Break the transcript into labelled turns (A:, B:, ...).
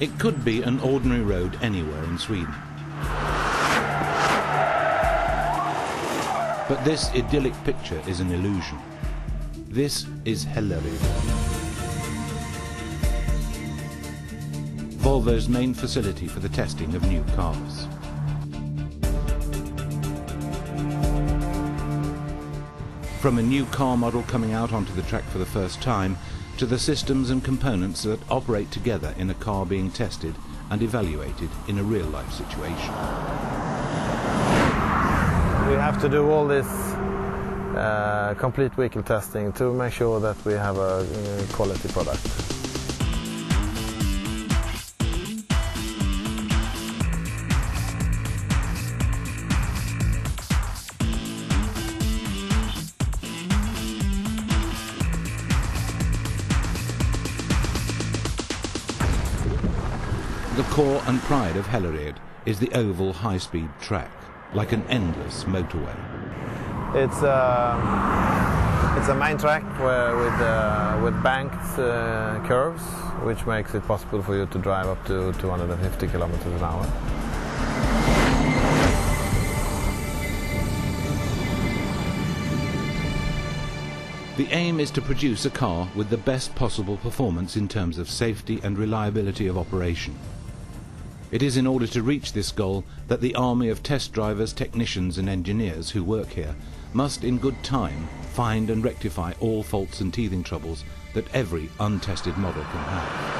A: It could be an ordinary road anywhere in Sweden. But this idyllic picture is an illusion. This is Hällered. Volvo's main facility for the testing of new cars. From a new car model coming out onto the track for the first time, to the systems and components that operate together in a car being tested and evaluated in a real-life situation.
B: We have to do all this uh, complete vehicle testing to make sure that we have a uh, quality product.
A: The core and pride of Hällered is the oval high-speed track, like an endless motorway.
B: It's a, it's a main track where with, uh, with banked uh, curves, which makes it possible for you to drive up to 250 kilometers an hour.
A: The aim is to produce a car with the best possible performance in terms of safety and reliability of operation. It is in order to reach this goal that the army of test drivers, technicians and engineers who work here must in good time find and rectify all faults and teething troubles that every untested model can have.